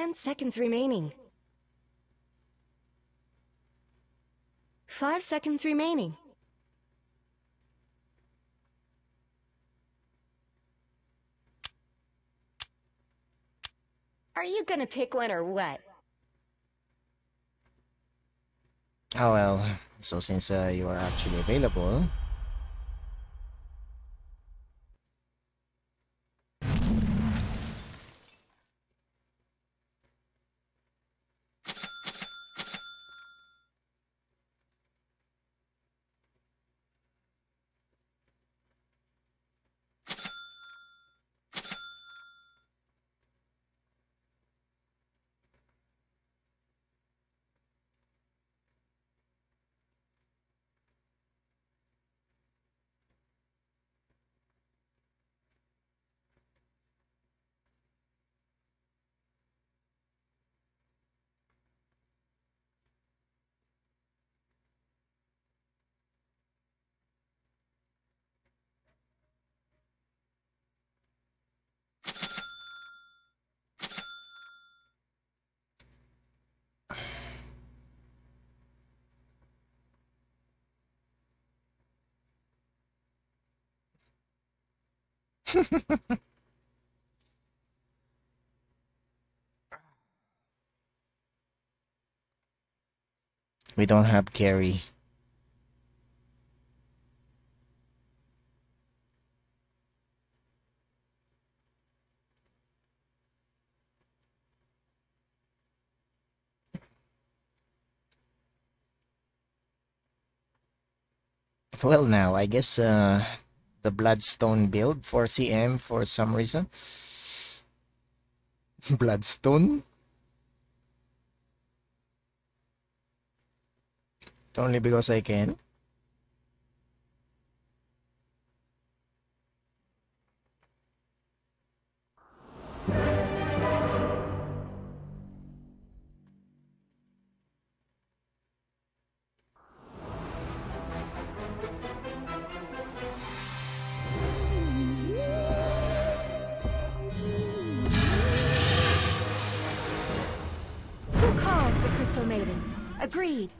Ten seconds remaining. Five seconds remaining. Are you gonna pick one or what? Oh well, so since uh, you are actually available, we don't have carry. Well now, I guess uh, the Bloodstone build for CM for some reason. Bloodstone? Only because I can. Agreed.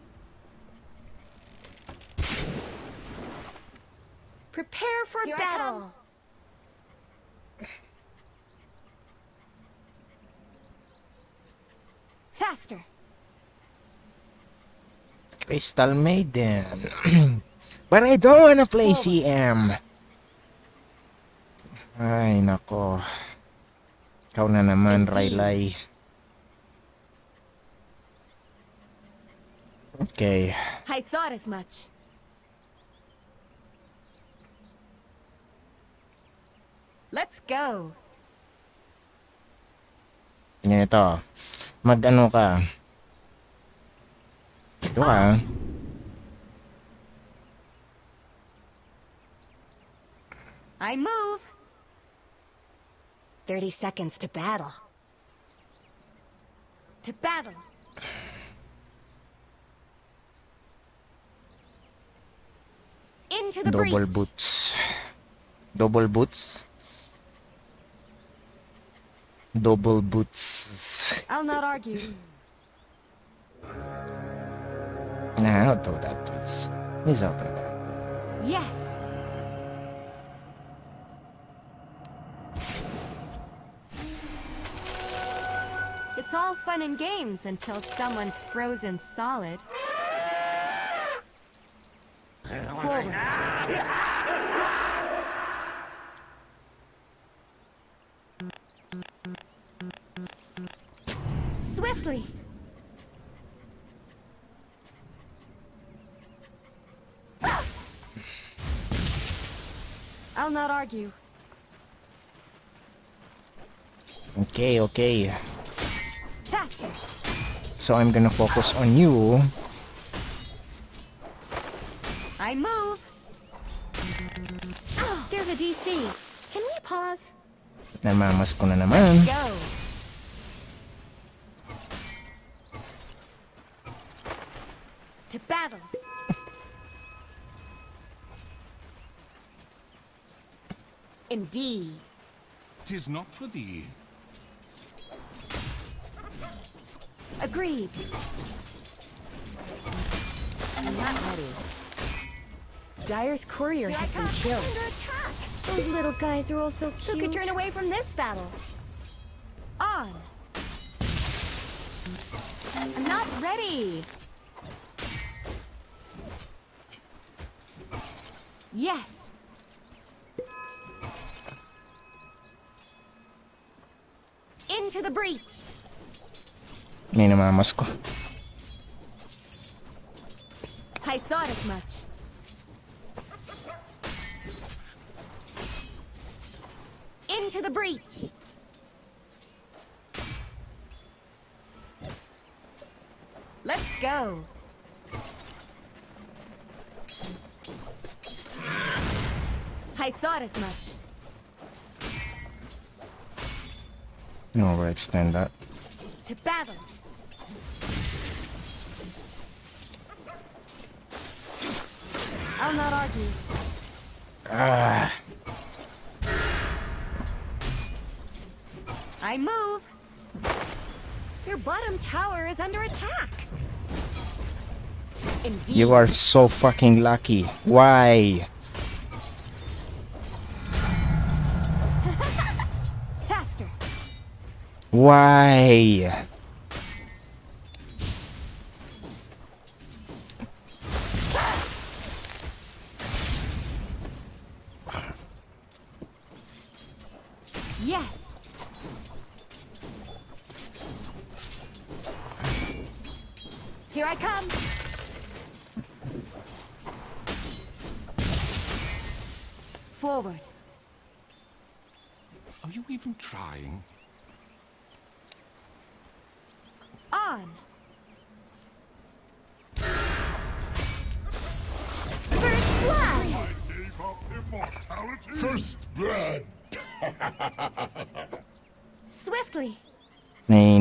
Prepare for Here I battle. Faster. Crystal Maiden. but I don't wanna play CM. Ay, nako. Ikaw na naman, Indeed. Raylay. Okay. I thought as much. Let's go. Ito. Mag-ano ka. Ito ka. Ah. I move. 30 seconds to battle. To battle. Into the Double breach. boots. Double boots. Double boots. I'll not argue. Nah, don't do that, please. Please don't do that. Yes. It's all fun and games until someone's frozen solid. Forward. Swiftly. I'll not argue. Okay, okay. Faster. So I'm gonna focus on you. I move. Oh, there's a DC. Can we pause? Namamas ko na naman. Go. To battle. Indeed. Tis not for thee. Agreed. I'm not ready. Dire's courier has been killed. Under attack. Those little guys are all so cute. Who could turn away from this battle? On. I'm not ready. Yes. Into the breach. May namamas ko. I thought as much. Into the breach. Let's go. I thought as much. You know, extend that. To battle. I'll not argue. Ah, I move. Your bottom tower is under attack. Indeed. you are so fucking lucky. Why? faster. Why?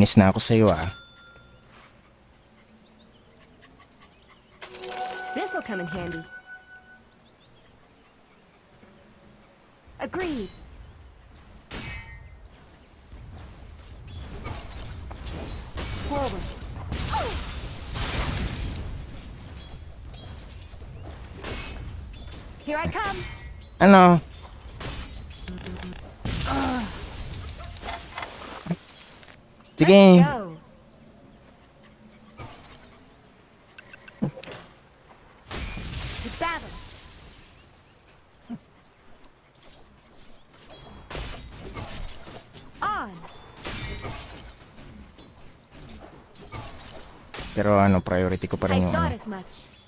Naiinis na ako sa'yo ah. This'll come in handy. Agreed. Forward. Here I come. Ano? Sige. Let's go. to battle. On. Pero ano, priority ko pa I rin yung thought ano.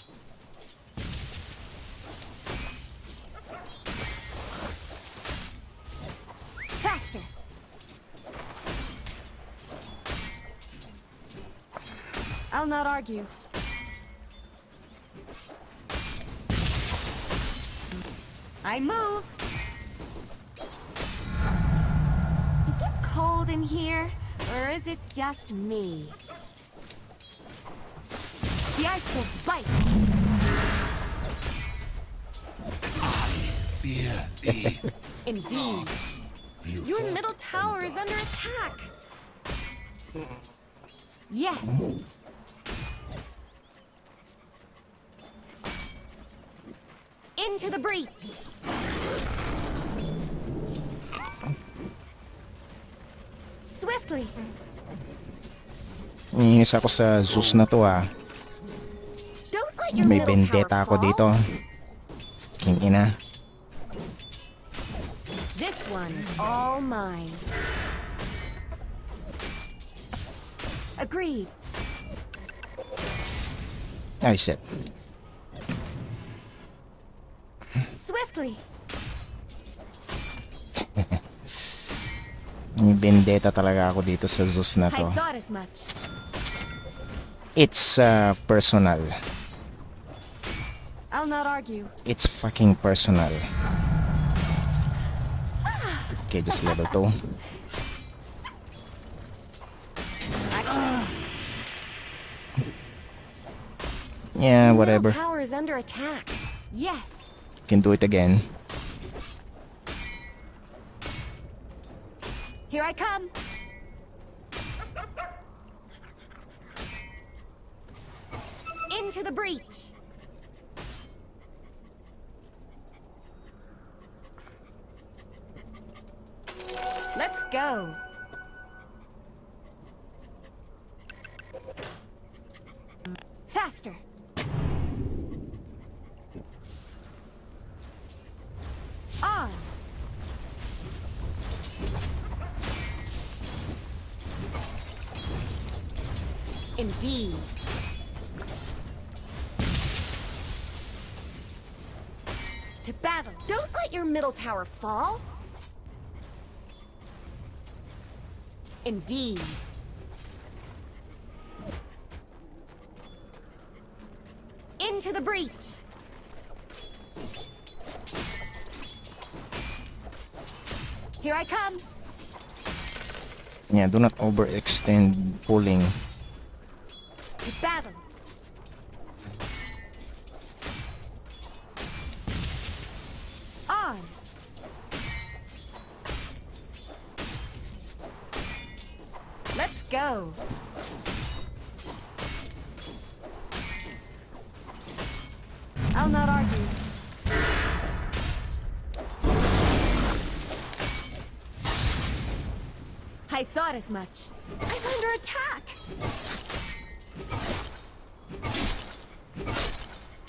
Argue. I move. Is it cold in here, or is it just me? The icicles bite. Fear thee. Indeed. Your middle tower is under attack. Yes. Into the breach. Swiftly. Naiinis ako sa Zeus na to ah. Don't let your May vendetta ako dito. King ina. This one is all mine. Agreed. Ay, shit. Swiftly. May vendetta talaga ako dito sa Zeus na to. It's uh, personal. I'll not argue. It's fucking personal. Okay, just level 2. Yeah, whatever. tower is under attack. Yes can do it again. Here I come. Into the breach. Let's go. Let your middle tower fall! Indeed. Into the breach! Here I come! Yeah, do not overextend pulling. To battle! Go! I'll not argue. I thought as much. I'm under attack!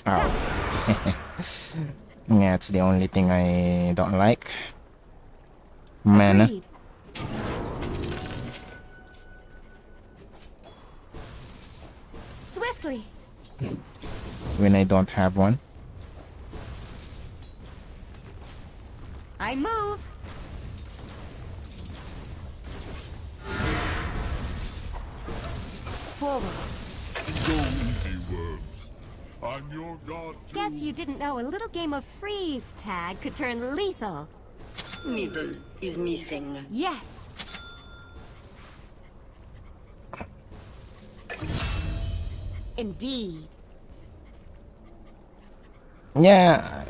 Oh. yeah, it's the only thing I don't like. Mana. Agreed. When I don't have one. I move! Forward. Go easy, worms. I'm your god too. Guess you didn't know a little game of freeze tag could turn lethal. Middle is missing. Yes! Indeed. Yeah,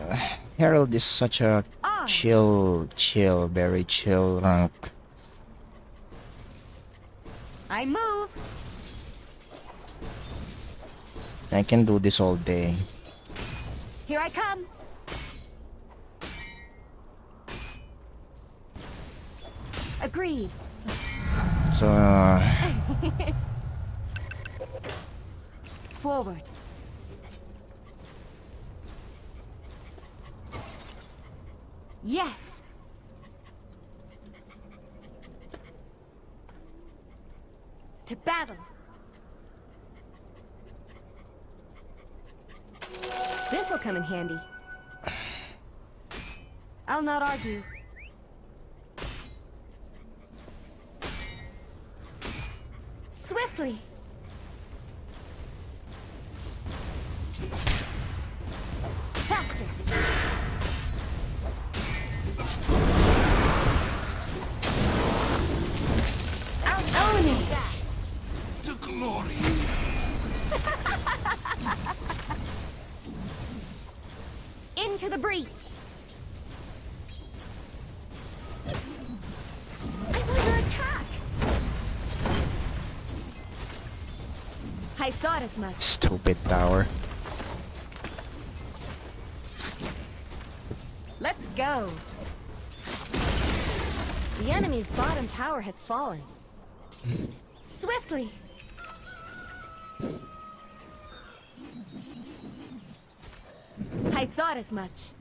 Herald is such a chill, chill, very chill rank. I move! I can do this all day. Here I come! Agreed. So, uh, Forward. Yes! To battle! This'll come in handy. I'll not argue. Swiftly! Stupid tower. Let's go! The enemy's bottom tower has fallen. Swiftly! I thought as much.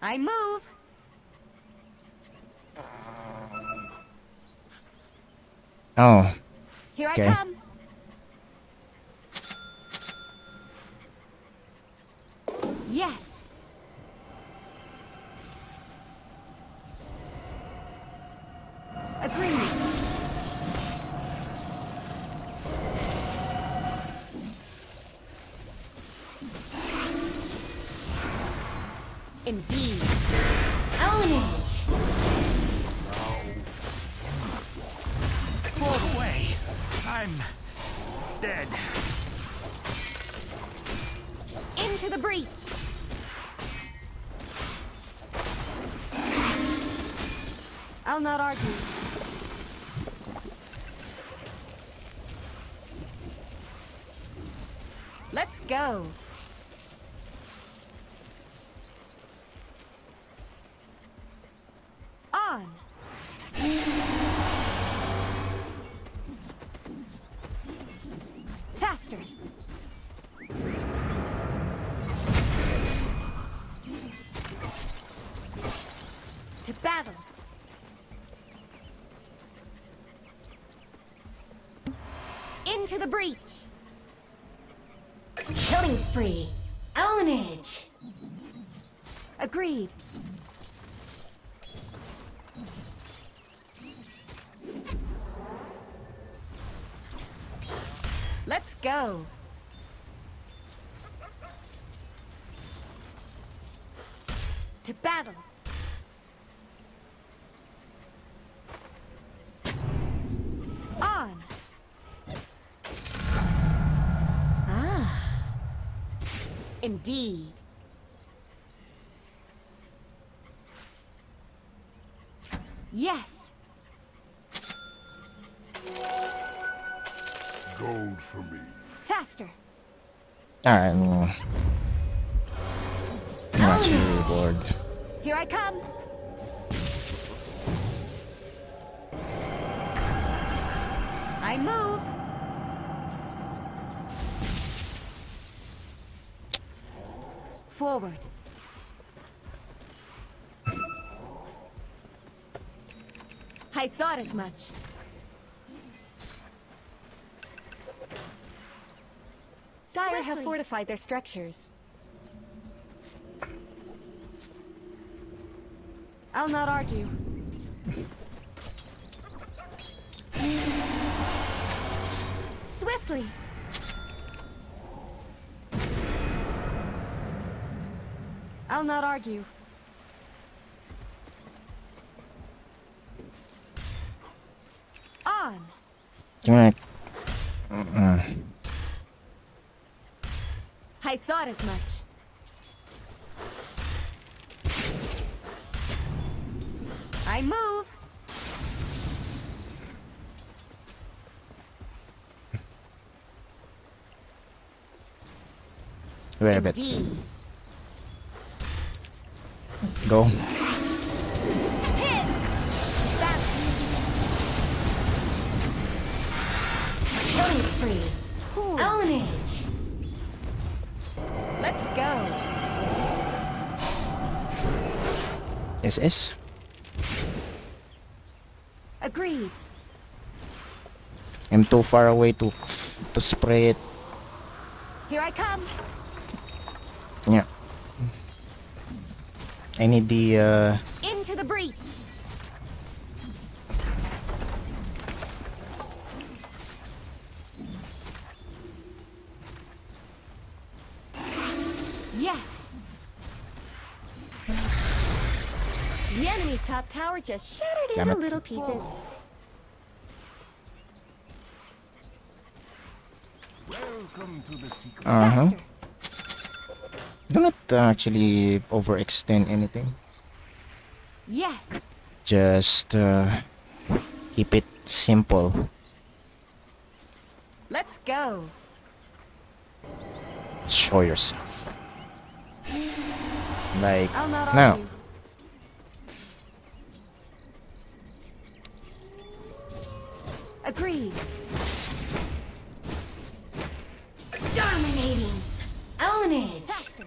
I move! Oh, Here Okay. I come! not argue. Let's go. On. Faster. Breach. Killing spree. Ownage. Agreed. Let's go. Alright, well, I'm actually bored. Here I come. I move. Forward. I thought as much. Dire have fortified their structures. I'll not argue. Swiftly. I'll not argue. On. Can I... Uh, I thought as much. I move. wait a bit. Go. Killing spree. Cool. Ownage. Let's go. SS? Agreed. I'm too far away to to spray it. Here I come. Yeah. I need the uh tower just shattered Damn into it. little pieces. Welcome to the secret. uh-huh. Do not uh, actually overextend anything. Yes. Just uh keep it simple. Let's go. Show yourself. Like I'll now. argue. Agreed. Dominating. Ownage. Faster.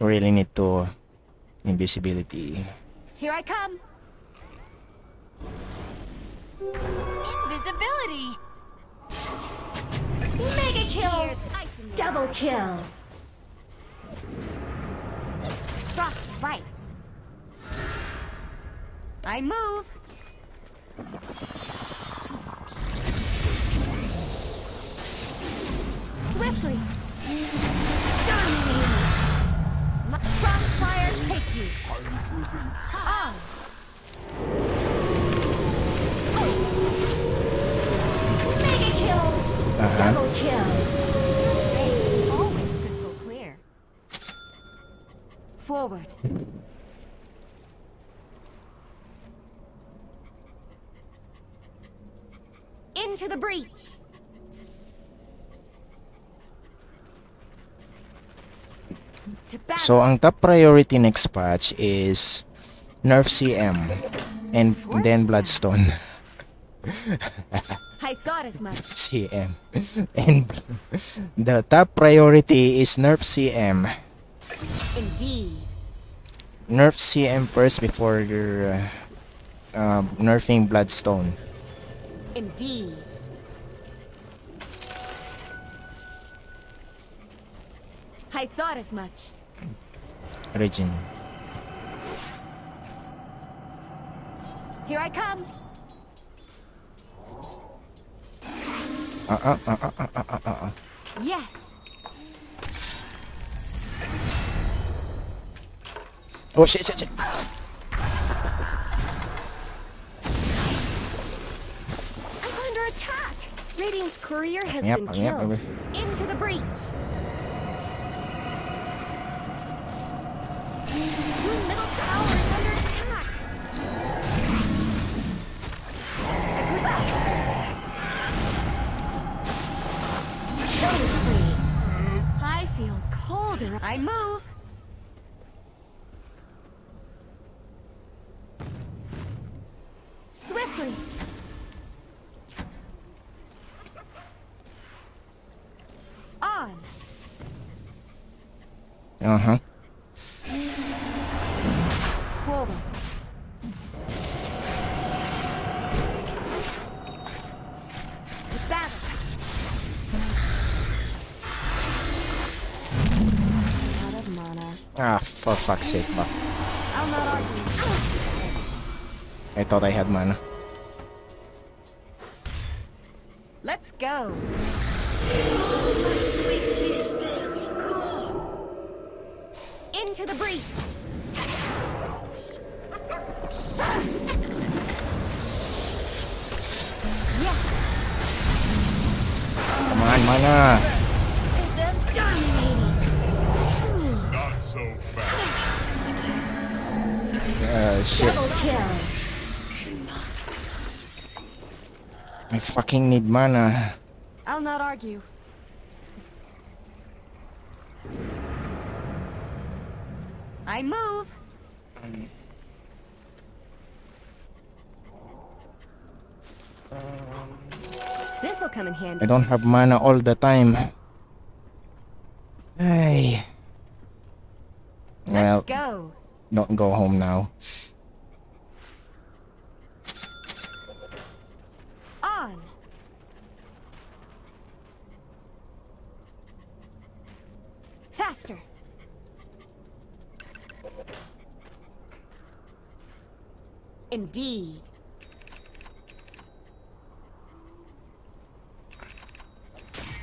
Really need to invisibility. Here I come. Invisibility. Mega kill. Here's ice in the Double kill. Frost bites. I move. Swiftly. Dominating. My strong fire take you. On. Mega kill. Uh-huh. Double kill. It's always crystal clear. Forward. Into the breach. So, ang top priority next patch is Nerf CM and then Bloodstone. I thought as much. CM. And the top priority is Nerf CM. Indeed. Nerf CM first before your uh, uh, nerfing Bloodstone. Indeed. I thought as much. Regin. Here I come. Uh uh uh uh uh uh uh uh. Yes. Oh shit shit shit. I'm under attack. Radiant's courier has Yep, been yep, killed. yep. Into the breach. I move. Fuck's sake, ba? I'll not argue. I thought I had mana. Let's go. Into the breach. Yes. Come on, mana. Uh, shit. I fucking need mana. I'll not argue. I move. This'll come in handy. I don't have mana all the time. Hey. Well, Let's go. don't go home now. On. Faster. Indeed.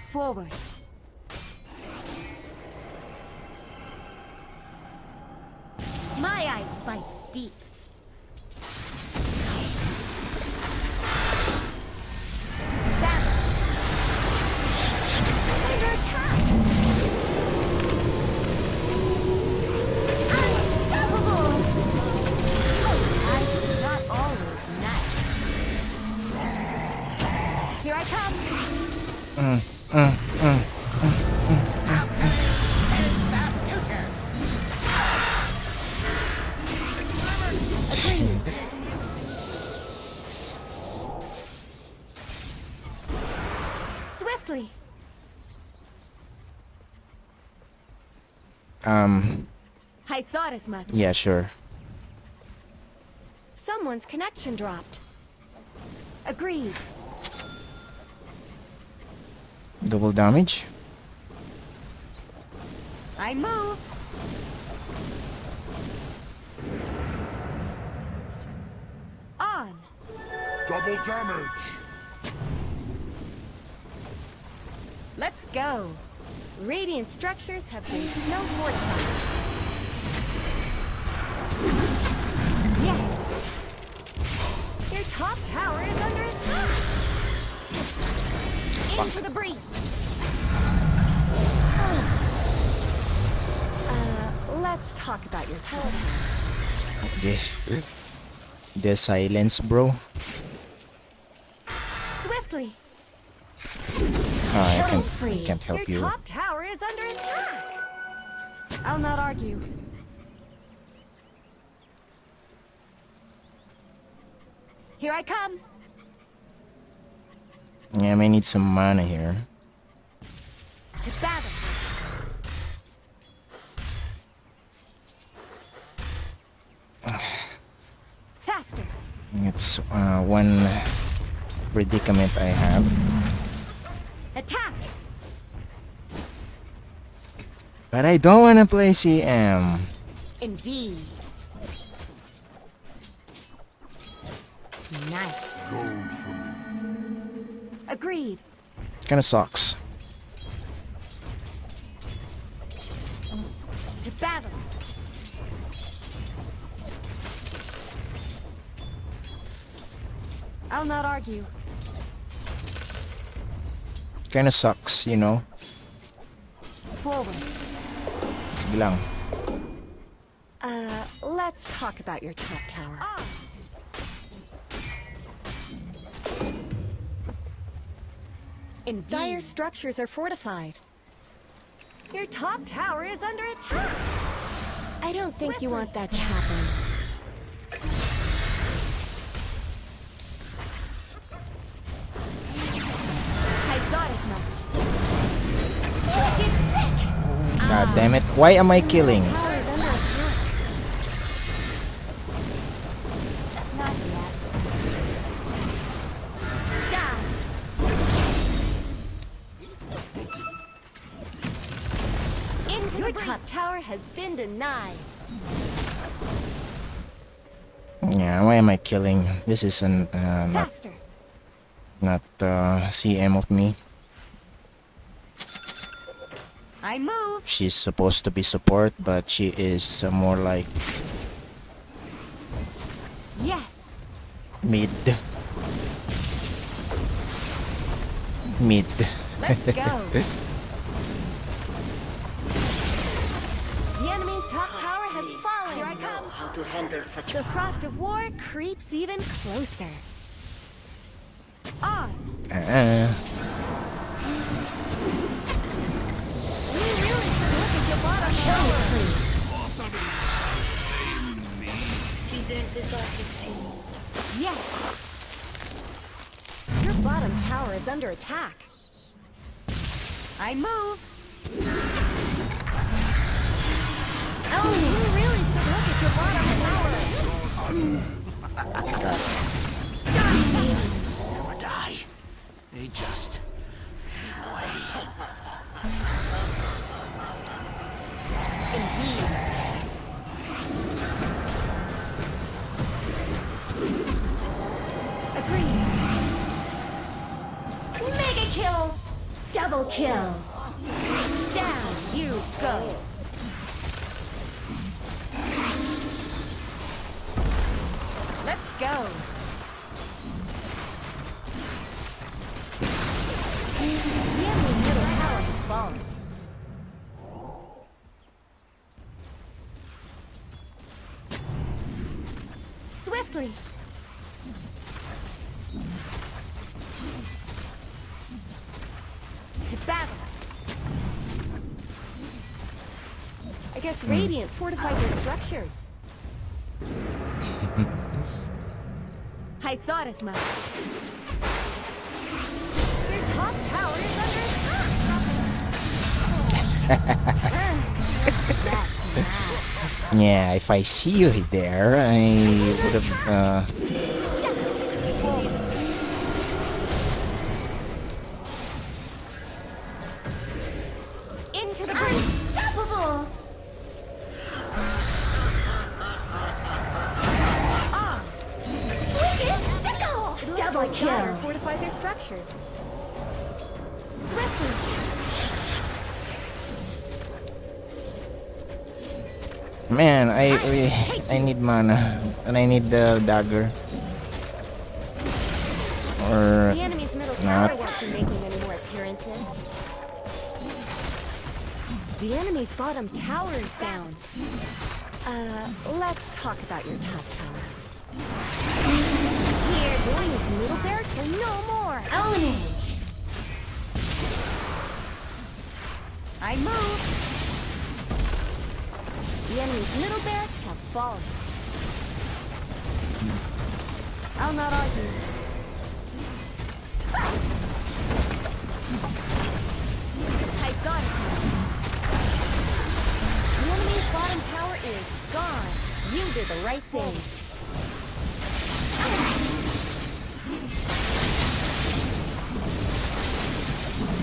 Forward. My eyes bites deep. Um, I thought as much. yeah, sure. Someone's connection dropped. Agreed. Double damage? I move. On. Double damage. Let's go. Radiant structures have been snow fortified. Yes. Your top tower is under attack. Into the breach. uh, let's talk about your telephone. The, the silence, bro. Swiftly. Ah, I can't. I can't help your you. Not argue. Here I come. Yeah, I may need some mana here. To battle. Faster. It's uh, one predicament I have. But I don't want to play CM. Indeed. Nice. Gold for me. Agreed. Kinda sucks. To battle. I'll not argue. Kinda sucks, you know. Forward. Sige lang. Uh, let's talk about your top tower. In dire structures are fortified. Your top tower is under attack. I don't think you want that to happen. God damn it. Why am I killing? Tower is under attack. Not yet. Die. Into Your top tower has been denied. Yeah, why am I killing? This is an, uh, not, not uh, CM of me. I move. She's supposed to be support, but she is uh, more like Yes. mid. Mid. Let's go. the enemy's top tower has fallen. Here I come. How to handle such The frost of war creeps even closer. On. Uh, We Yes. Your bottom tower is under attack. I move. Oh, we really should look at your bottom tower. Die. They just Double kill! Down you go! Let's go! Guess Radiant fortified their structures. I thought as much. Your top tower is under attack! yeah, if I see you there, I would have. Uh, the dagger. Or The enemy's middle not. tower won't be making any more appearances. The enemy's bottom tower is down. Uh, let's talk about your top tower. Here's Lily's middle barracks are no more. Ownage. I move. The enemy's middle barracks have fallen. I'll not argue. I got it. The enemy's bottom tower is gone. You did the right thing.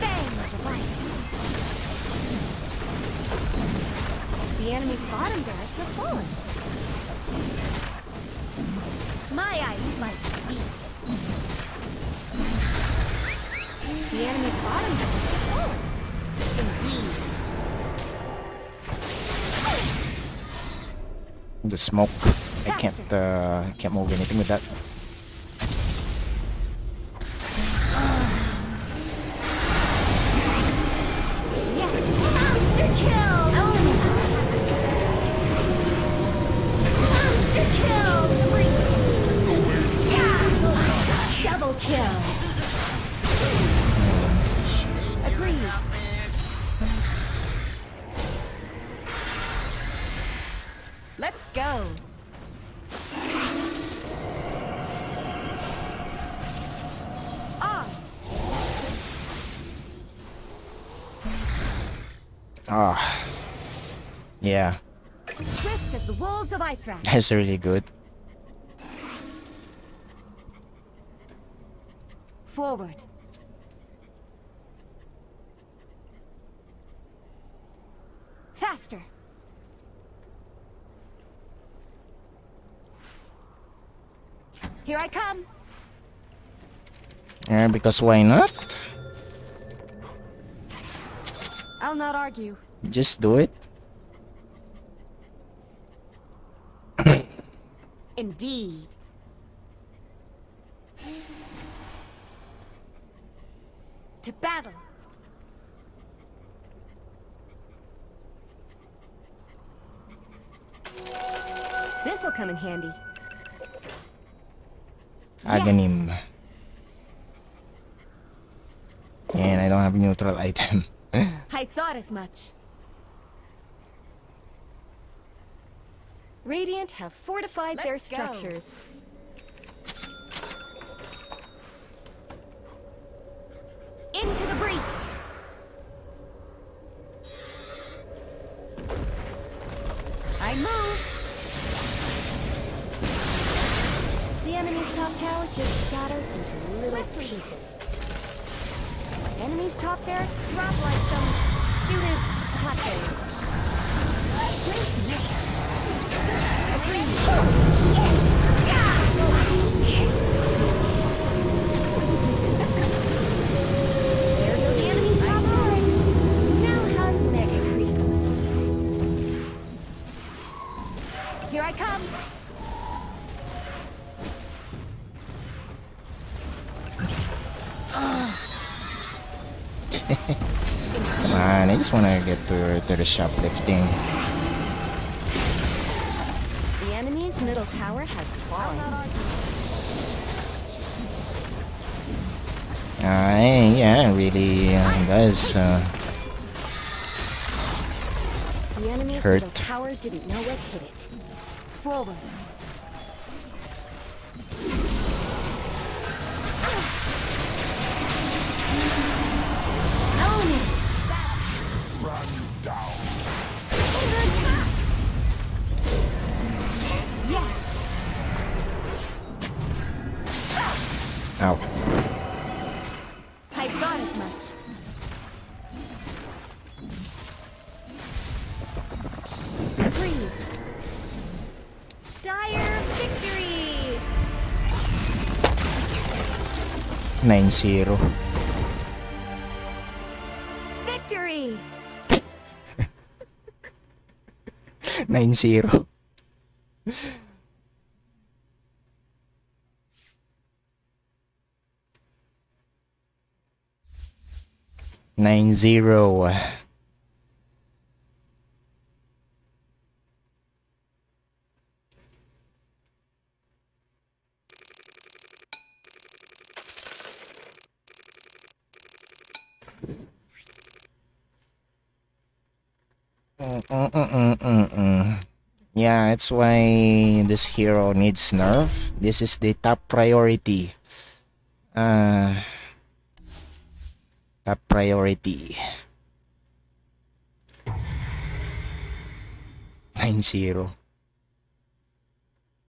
Bangs of ice. The enemy's bottom barracks have fallen. My ice bites deep. The enemy's bottom barracks have. Indeed. The smoke. I can't uh, can't move anything with that. Wolves of Ice Rat. that's really good. Forward. Faster. Here I come. Yeah, because why not? I'll not argue. Just do it. Indeed. To battle. This'll come in handy. Aghanim. And I don't have neutral item. I thought as much. Radiant have fortified their Let's go. structures. Into just wanna get to, to the shoplifting. The enemy's middle tower has fallen. Uh, yeah, it really uh, does. Uh, The enemy's Hurt. middle tower didn't know what hit it. Forward. 9-0. Victory! 9-0. Nine zero. It's why this hero needs nerf. This is the top priority. Uh, top priority. 9-0.